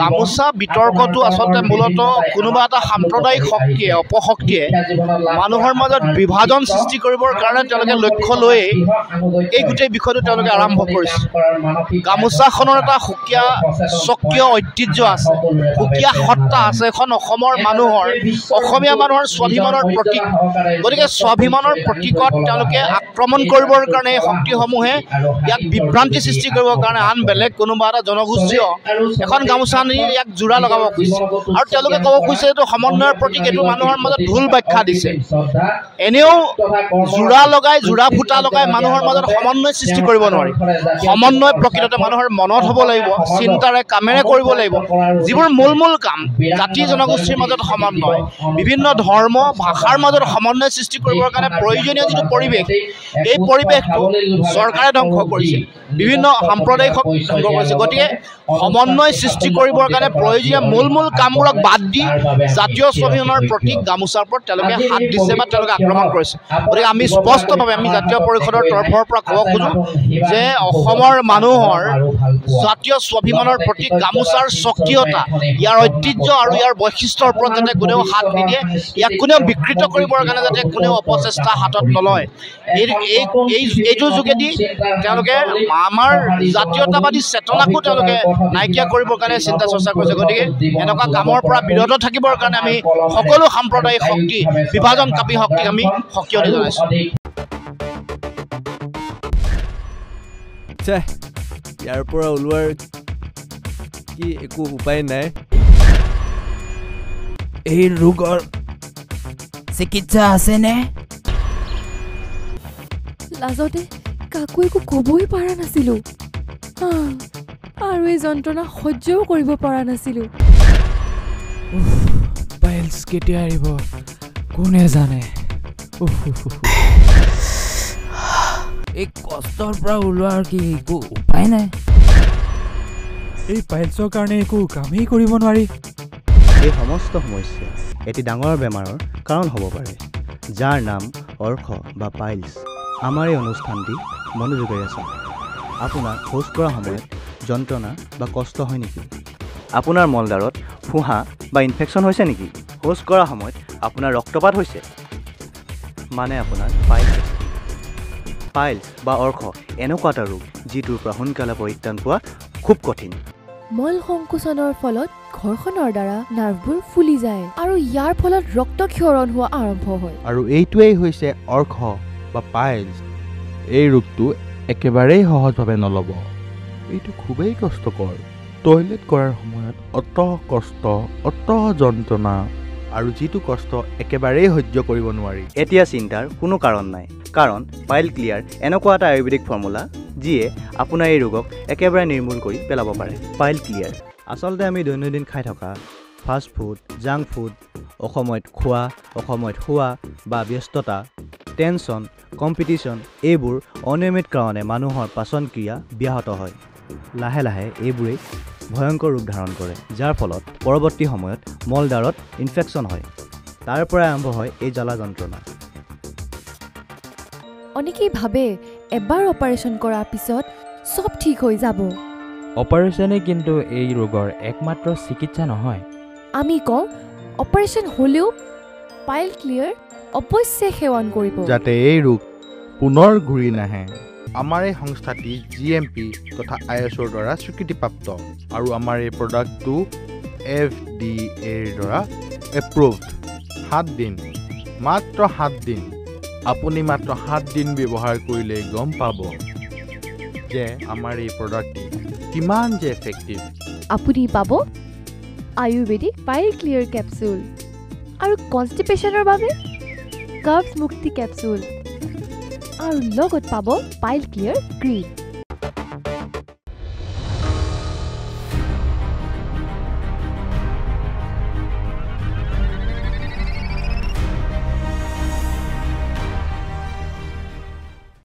গামোচা বিতৰ্কটো আচলতে মূলত কোনোবা এটা সাম্প্ৰদায়িক শক্তিয়ে অপশক্তিয়ে মানুহৰ মাজত বিভাজন সৃষ্টি কৰিবৰ কাৰণে তেওঁলোকে লক্ষ্য লৈয়ে এই গোটেই বিষয়টো তেওঁলোকে আৰম্ভ কৰিছে। গামোচাখনৰ এটা সুকীয়া স্বকীয় ঐতিহ্য আছে সুকীয়া সত্তা আছে। এখন অসমৰ মানুহৰ অসমীয়া মানুহৰ স্বাভিমানৰ প্ৰতীক। গতিকে স্বাভিমানৰ প্ৰতীকত তেওঁলোকে আক্ৰমণ কৰিবৰ কাৰণে এই শক্তিসমূহে ইয়াক বিভ্ৰান্তি সৃষ্টি কৰিবৰ কাৰণে আন বেলেগ কোনোবা এটা জনগোষ্ঠীয় এখন গামোচা আনি ইয়াক জোৰা লগাব খুজিছে। আৰু তেওঁলোকে ক'ব খুজিছে এইটো সমন্বয়ৰ প্ৰতীক এইটো মানুহৰ মাজত ভুল ব্যাখ্যা দিছে। এনেও জোৰা লগাই জোৰা ফুটা লগাই মানুহৰ মাজত সমন্বয় সৃষ্টি কৰিব নোৱাৰি। সমন্বয় প্ৰকৃততে মানুহৰ মনত হ'ব লাগিব চিন্তাৰে কামেৰে কৰিব লাগিব। যিবোৰ মূল মূল কাম জাতি জনগোষ্ঠীৰ মাজত সমন্বয় বিভিন্ন ধৰ্ম ভাষাৰ মাজত সমন্বয় সৃষ্টি কৰিবৰ কাৰণে প্ৰয়োজনীয় যিটো পৰিৱেশ এই পৰিৱেশটো চৰকাৰে ধ্বংস কৰিছে। বিভিন্ন সাম্প্ৰদায়িক ধ্বংস কৰিছে গতিকে সমন্বয় সৃষ্টি কৰিবৰ কাৰণে প্ৰয়োজনীয় মূল মূল কামবোৰক বাদ দি জাতীয় স্বাভিমানৰ প্ৰতীক গামোচাৰ ওপৰত তেওঁলোকে হাত দিছে বা তেওঁলোকে আক্ৰমণ কৰিছে। গতিকে আমি স্পষ্টভাৱে আমি জাতীয় পৰিষদৰ তৰফৰ পৰা ক'ব খোজোঁ যে অসমৰ মানুহৰ জাতীয় স্বাভিমানৰ প্ৰতীক গামোচাৰ স্বকীয়তা ইয়াৰ ঐতিহ্য আৰু ইয়াৰ বৈশিষ্ট্যৰ ওপৰত যাতে কোনেও হাত নিদিয়ে ইয়াক কোনেও বিকৃত কৰিবৰ কাৰণে যাতে কোনেও অপচেষ্টা হাতত নলয়। এই এই- এইটোৰ যোগেদি তেওঁলোকে আমাৰ জাতীয়তাবাদী চেতনাকো তেওঁলোকে নাইকিয়া কৰিবৰ কাৰণে চিন্তা চৰ্চা কৰিছে। গতিকে এনেকুৱা কামৰ পৰা বিৰত থাকিবৰ কাৰণে আমি সকলো সাম্প্ৰদায়িক শক্তি বিভাজনকাপী শক্তিক আমি সক্ৰিয়তা জনাইছোঁ। ইয়াৰ পৰা ওলোৱাৰ কি একো উপায় নাই? এই ৰোগৰ চিকিৎসা আছেনে? লাজতে কাকো একো ক'বই পৰা নাছিলোঁ। আৰু এই যন্ত্ৰণা সহ্যও কৰিব পৰা নাছিলোঁ। পাইলছ কেতিয়া আহিব কোনে জানে। এই কষ্টৰ পৰা ওলোৱাৰ কি একো উপায় নাই? এই পাইলছৰ কাৰণে একো কামেই কৰিব নোৱাৰি। এই সমস্ত সমস্যা এটি ডাঙৰ বেমাৰৰ কাৰণ হ'ব পাৰে যাৰ নাম অৰ্শ বা পাইলছ। আমাৰ এই অনুষ্ঠানটি মনোযোগেৰে চাওক। আপোনাৰ শৌচ কৰাৰ সময়ত যন্ত্ৰণা বা কষ্ট হয় নেকি? আপোনাৰ মলদাৰত ফুঁহা বা ইনফেকশ্যন হৈছে নেকি? শৌচ কৰাৰ সময়ত আপোনাৰ ৰক্তপাত হৈছে? মানে আপোনাৰ পাইলছ। পাইলছ বা অৰ্শ এনেকুৱা এটা ৰোগ যিটোৰ পৰা সোনকালে পৰিত্ৰাণ পোৱা খুব কঠিন। মল সংকোচনৰ ফলত ঘৰখনৰ দ্বাৰা নাৰ্ভবোৰ ফুলি যায় আৰু ইয়াৰ ফলত ৰক্তক্ষৰণ হোৱা আৰম্ভ হয়। আৰু এইটোৱেই হৈছে অৰ্শ বা পাইলছ। এই ৰোগটো একেবাৰেই সহজভাৱে নল'ব। এইটো খুবেই কষ্টকৰ। টয়লেট কৰাৰ সময়ত অত কষ্ট অত যন্ত্ৰণা আৰু যিটো কষ্ট একেবাৰেই সহ্য কৰিব নোৱাৰি। এতিয়া চিন্তাৰ কোনো কাৰণ নাই। কাৰণ পাইল ক্লিয়াৰ এনেকুৱা এটা আয়ুৰ্বেদিক ফৰ্মুলা যিয়ে আপোনাৰ এই ৰোগক একেবাৰে নিৰ্মূল কৰি পেলাব পাৰে। পাইল ক্লিয়াৰ। আচলতে আমি দৈনন্দিন খাই থকা ফাষ্ট ফুড জাংক ফুড অসময়ত খোৱা অসময়ত শোৱা বা ব্যস্ততা টেনশ্যন কম্পিটিশ্যন এইবোৰ অনিয়মিত কাৰণে মানুহৰ পাচন ক্ৰিয়া ব্যাহত হয়। লাহে লাহে এইবোৰেই ভয়ংকৰ ৰূপ ধাৰণ কৰে যাৰ ফলত পৰৱৰ্তী সময়ত মলদ্বাৰত ইনফেকশ্যন হয়। তাৰ পৰাই আৰম্ভ হয় এই জ্বালা যন্ত্ৰণা। অনেকেই ভাবে এবাৰ অপাৰেশ্যন কৰাৰ পিছত চব ঠিক হৈ যাব। অপাৰেশ্যনেই কিন্তু এই ৰোগৰ একমাত্ৰ চিকিৎসা নহয়। আমি কওঁ অপাৰেশ্যন হ'লেও পাইল ক্লিয়াৰ অৱশ্যে সেৱন কৰিব। যাতে এই ৰোগ পুনৰ ঘূৰি নাহে। আমাৰ এই সংস্থাটি জি এম পি তথা আই এছৰ দ্বাৰা স্বীকৃতিপ্ৰাপ্ত আৰু আমাৰ এই প্ৰডাক্টটো এফ ডি এৰ দ্বাৰা এপ্ৰুভড সাত দিন। মাত্ৰ সাত দিন। আপুনি মাত্ৰ সাত দিন ব্যৱহাৰ কৰিলেই গম পাব যে আমাৰ এই প্ৰডাক্টটি কিমান যে এফেক্টিভ আপুনি পাব আয়ুৰ্বেদিক পাইল ক্লিয়াৰ কেপচুল আৰু কনষ্টিপেশ্যনৰ বাবে কাৰ্বছ মুক্তি কেপচুল। আৰু লগত পাব পাইল ক্লিয়াৰ ক্ৰীম